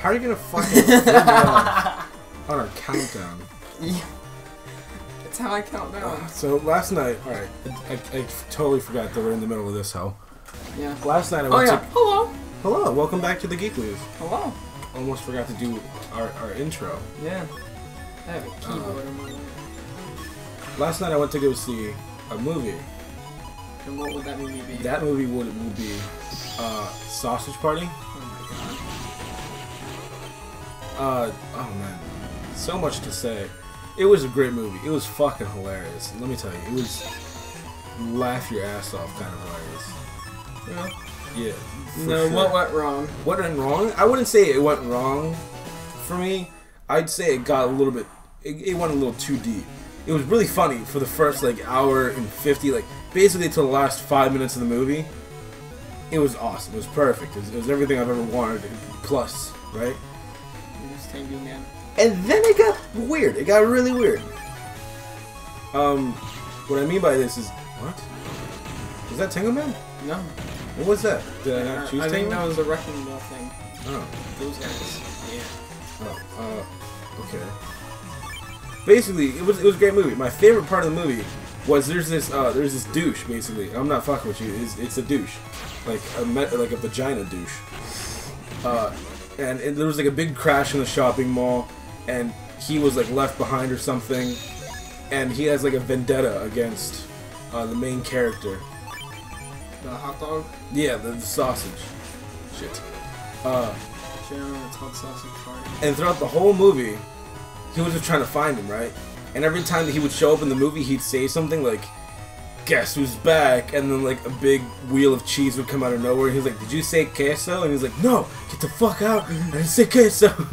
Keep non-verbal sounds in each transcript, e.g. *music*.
How are you gonna fucking *laughs* on our countdown? Yeah. That's how I count down. So last night, all right, I, I totally forgot that we're in the middle of this hell. Yeah. Last night I went Oh went yeah. to. Hello. Hello, welcome back to the Geeklys. Hello. Almost forgot to do our, our intro. Yeah. I have a keyboard. Uh, Last night I went to go see a movie. and what would that movie be? That movie would would be uh, Sausage Party. Oh Uh, oh man, so much to say. It was a great movie. It was fucking hilarious. Let me tell you, it was laugh your ass off kind of hilarious. Yeah. No, sure. what went wrong? What went wrong? I wouldn't say it went wrong for me. I'd say it got a little bit. It, it went a little too deep. It was really funny for the first like hour and fifty, like basically to the last five minutes of the movie. It was awesome. It was perfect. It was, it was everything I've ever wanted, plus, right? Just Tengu Man. And then it got weird. It got really weird. Um, what I mean by this is what? Is that Tango Man? No. What was that? Did I not choose I think Tango? that was the wrecking ball thing. Oh. Those guys. Yeah. Oh, uh, okay. Basically, it was it was a great movie. My favorite part of the movie was there's this uh there's this douche basically. I'm not fucking with you. It's, it's a douche, like a me- like a vagina douche. Uh, and, and there was like a big crash in the shopping mall, and he was like left behind or something, and he has like a vendetta against uh, the main character. The hot dog. Yeah, the, the sausage. Shit. Uh, Sharon, it's called sausage party. And throughout the whole movie, he was just trying to find him, right? And every time that he would show up in the movie, he'd say something like, "Guess who's back?" And then like a big wheel of cheese would come out of nowhere. He was like, "Did you say queso?" And he's like, "No, get the fuck out! I didn't say queso." *laughs*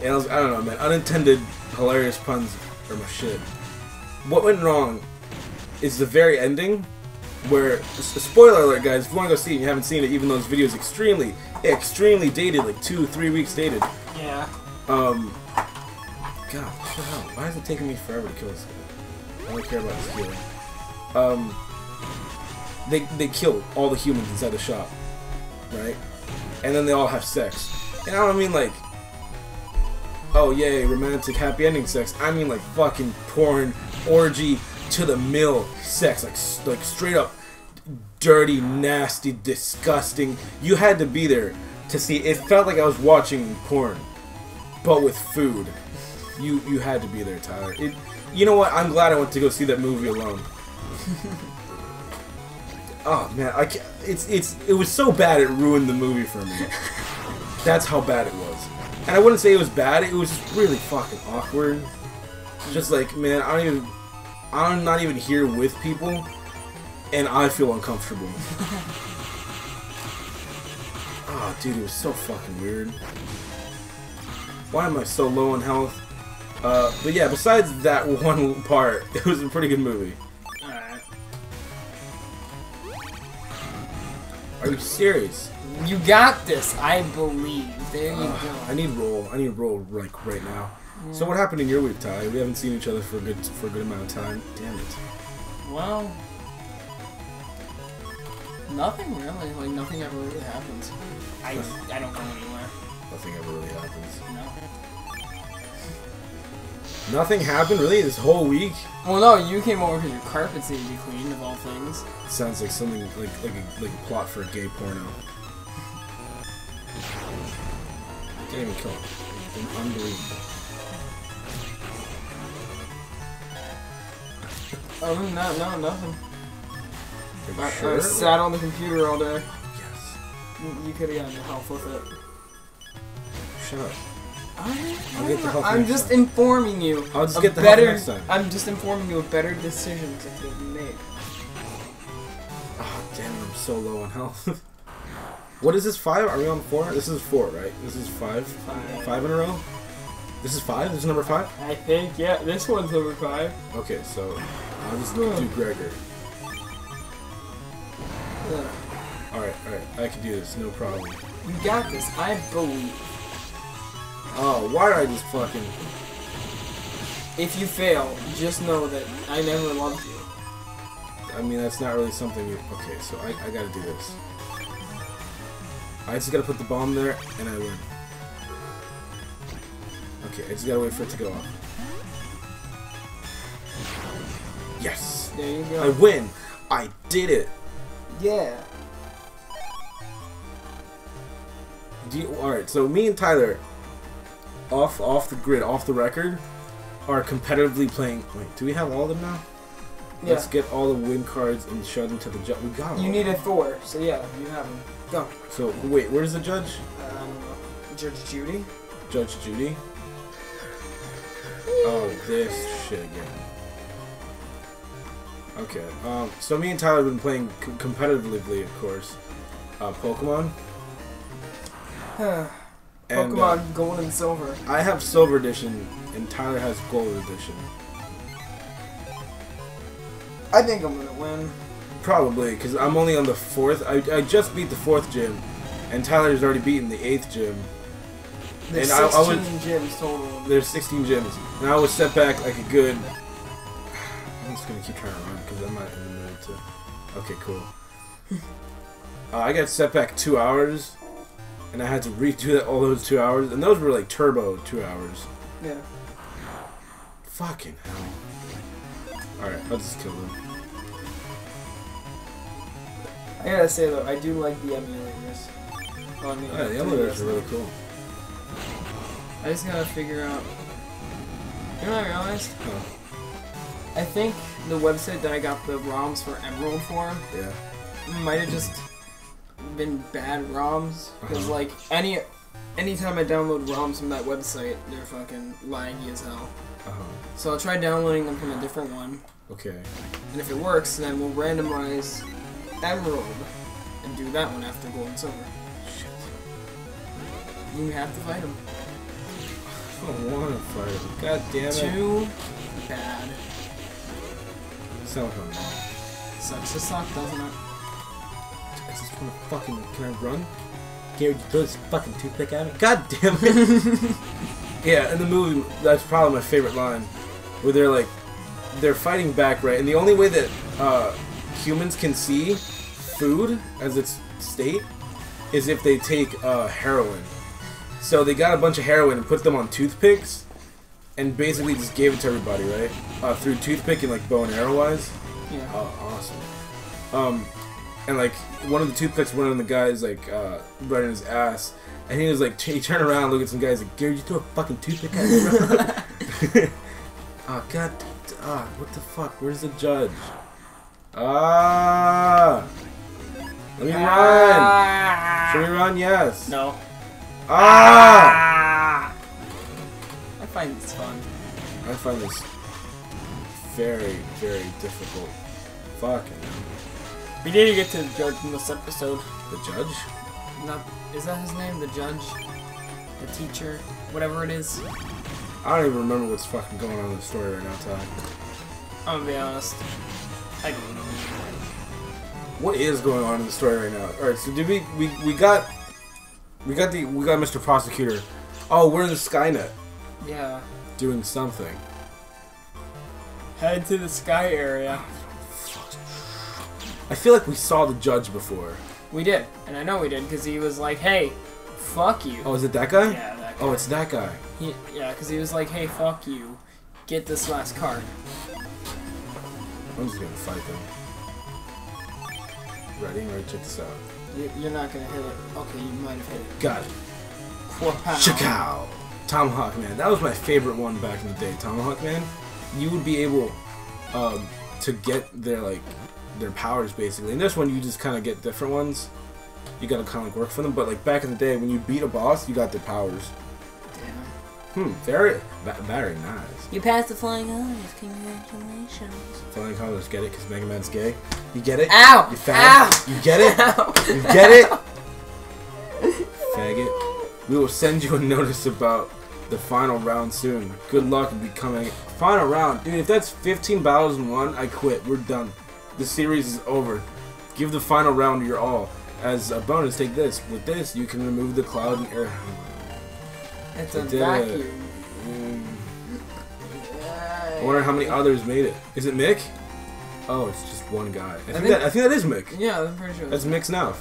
and I was, I don't know, man. Unintended, hilarious puns are my shit. What went wrong is the very ending, where spoiler alert, guys. If you want to go see it, and you haven't seen it, even though this video is extremely, extremely dated, like two, three weeks dated. Yeah. Um, God, shut up. Why is it taking me forever to kill this guy? I don't care about this healing. Um, they they kill all the humans inside the shop, right? And then they all have sex. And I don't mean like, oh yay, romantic happy ending sex. I mean like fucking porn orgy to the mill sex, like like straight up dirty, nasty, disgusting. You had to be there to see. It felt like I was watching porn but with food. You you had to be there, Tyler. It, you know what? I'm glad I went to go see that movie alone. *laughs* oh man, I can't, it's it's it was so bad it ruined the movie for me. That's how bad it was. And I wouldn't say it was bad. It was just really fucking awkward. Just like man, I don't even I'm not even here with people, and I feel uncomfortable. Oh, *laughs* dude, it was so fucking weird. Why am I so low on health? Uh, but yeah, besides that *laughs* one part, it was a pretty good movie. Are you serious? You got this. I believe. There you Uh, go. I need roll. I need roll like right now. So what happened in your week, Ty? We haven't seen each other for a good for a good amount of time. Damn it. Well, nothing really. Like nothing ever really happens. I I don't go anywhere. Nothing ever really happens. No. Nothing happened really this whole week. Well, no, you came over because your carpets need to be cleaned, of all things. sounds like something like like a, like a plot for a gay porno. Can't even kill him. Unbelievable. Other than that, no, nothing. I, sure? I sat on the computer all day. Yes. You- You could have gotten your health with it. Shut up. I, I'll I get the don't health know. I'm just time. informing you. I'll just get the health better. next time. I'm just informing you of better decisions that could have made. Oh, damn, I'm so low on health. *laughs* what is this, five? Are we on four? This is four, right? This is five? Five. Five in a row? This is five? This is number five? I think, yeah, this one's number five. Okay, so I'll just do Gregar. Alright, alright, I can do this, no problem. You got this. I believe. Oh, why did I just fucking... If you fail, just know that I never loved you. I mean, that's not really something you... Okay, so I, I gotta do this. I just gotta put the bomb there, and I win. Okay, I just gotta wait for it to go off. Yes! There you go. I win! I did it! Yeah. Do you, all right, so me and Tyler, off off the grid, off the record, are competitively playing. Wait, do we have all of them now? Yeah. Let's get all the win cards and show them to the judge. We got them. You all. need a Thor, so yeah, you have them. Go. So wait, where's the judge? Um, Judge Judy. Judge Judy. Oh, this shit again. Okay. Um. So me and Tyler have been playing c- competitively, of course. Uh, Pokemon. *sighs* And, Pokemon uh, Gold and Silver. I have Silver Edition, and Tyler has Gold Edition. I think I'm gonna win. Probably, because I'm only on the fourth. I, I just beat the fourth gym, and Tyler's already beaten the eighth gym. There's And I- I 16 would- gyms total. There's 16 gyms, and I was set back like a good. I'm just gonna keep trying to run because I'm not in the mood to. Okay, cool. *laughs* uh, I got set back two hours, and I had to redo that all those two hours, and those were like turbo two hours. Yeah. Fucking hell. Alright, I'll just kill them. I gotta say though, I do like the emulators. Oh, I mean, Yeah, the emulators are really cool. I just gotta figure out. You know what I realized? Huh. I think the website that I got the ROMs for Emerald for Yeah. might have just been bad ROMs. Because Uh-huh. like any anytime I download ROMs from that website, they're fucking laggy as hell. Uh huh. So I'll try downloading them from a different one, Okay. and if it works, then we'll randomize Emerald and do that one after Gold and Silver. Shit. You have to fight them. I don't want to fight him. God damn it. Too bad. My. Sucks to suck, doesn't it? Just want to fucking. Can I run? Gary, you throw this fucking toothpick at me? God damn it! *laughs* yeah, in the movie, that's probably my favorite line, where they're like, they're fighting back, right? And the only way that uh, humans can see food as its state is if they take uh, heroin. So they got a bunch of heroin and put them on toothpicks, and basically just gave it to everybody, right? Uh, through toothpick and like bow and arrow wise. Yeah. Oh, awesome. Um, and like one of the toothpicks went on the guy's like uh, right in his ass, and he was like, he turned around, look at some guys like, Gary, you throw a fucking toothpick at me, oh *laughs* god, ah, what the fuck? Where's the judge? Ah, let me run. Ah! Should we run? Yes. No. Ah! I find this fun. I find this very, very difficult. Fucking We need to get to the judge in this episode. the judge. Not is that his name? The judge, the teacher, whatever it is. I don't even remember what's fucking going on in the story right now, Ty. I'm gonna be honest. I don't know. What is going on in the story right now? All right, so did we we we got we got the we got Mr. Prosecutor. Oh, we're in the Skynet Yeah. doing something. Head to the sky area. I feel like we saw the judge before. We did, and I know we did because he was like, "Hey, fuck you." Oh, is it that guy? Yeah, that guy. Oh, it's that guy. He, yeah, because he was like, "Hey, fuck you, get this last card." I'm just gonna fight them. Ready? Ready? Check this out. You- You're not gonna hit it. Okay, you might have hit it. Got it. Shikow. Tomahawk Man. That was my favorite one back in the day. Tomahawk Man. You would be able um, to get their like their powers basically. In this one, you just kind of get different ones. You gotta kind of like work for them. But like back in the day, when you beat a boss, you got their powers. Damn. Hmm. Very, very nice. You passed the flying eyes. Congratulations. Flying colors, get it? Cause Mega Man's gay. You get it? Ow! You fag. You get it? You get it? *laughs* Faggot. We will send you a notice about the final round soon. Good luck in becoming final round, dude. If that's 15 battles in one, I quit. We're done. The series is over. Give the final round your all. As a bonus, take this. With this, you can remove the cloud and air. It's a I vacuum. I wonder how many others made it. Is it Mick? Oh, it's just one guy. I think, think- that I think that is Mick. Yeah, I'm pretty sure. That's Mick now.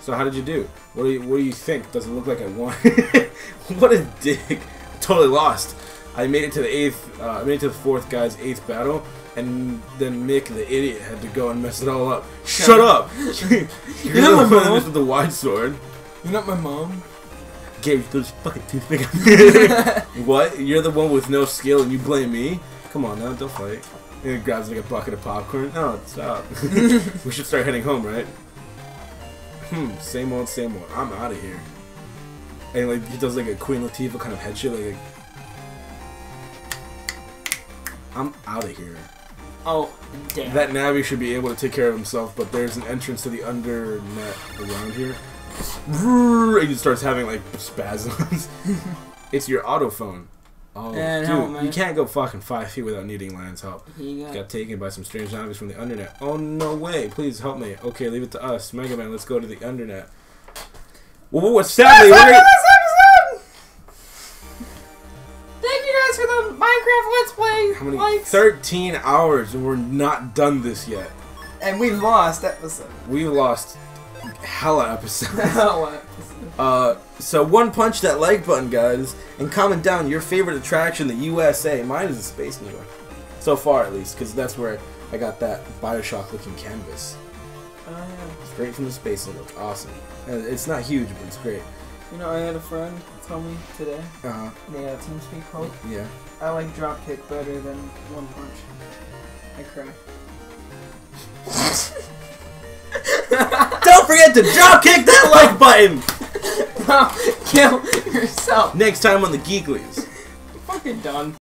So how did you do? What do you What do you think? Does it look like I won? *laughs* what a dick! totally lost. I made it to the eighth. Uh, I made it to the fourth guy's eighth battle, and then Mick, the idiot, had to go and mess it all up. *laughs* Shut up! *laughs* *laughs* You're know the my mom? with the wide sword. You're not my mom. You those fucking toothpick. at me. what? You're the one with no skill, and you blame me? Come on now, don't fight. And he grabs like a bucket of popcorn. No, stop. we should start heading home, right? Hmm. Same old, same old. I'm out of here. And like he does like a Queen Latifah kind of head shit, like. I'm out of here. Oh, damn. That Navi should be able to take care of himself, but there's an entrance to the under net around here. And he starts having like spasms. *laughs* it's your autophone. Oh, And dude, you can't go fucking five feet without needing Lan's help. he got, Got taken by some strange zombies from the undernet. Oh no way! Please help me. Okay, leave it to us, Mega Man. Let's go to the undernet. Well, what's sadly we're gonna, Minecraft Let's Play. how many? likes. Thirteen hours, and we're not done this yet. And we lost episode. We lost hella episodes. *laughs* what? Uh, so one punch that like button, guys, and comment down your favorite attraction in the USA. Mine is the Space Needle, so far at least, because that's where I got that Bioshock looking canvas Uh, straight from the Space Needle. It's awesome. And it's not huge, but it's great. You know, I had a friend tell me today. Uh huh. Uh, TeamSpeak quote. Yeah. I like dropkick better than one punch. I cry. Don't forget to drop kick that *laughs* like button. Kill yourself. Next time on the Geeklys. Fucking done.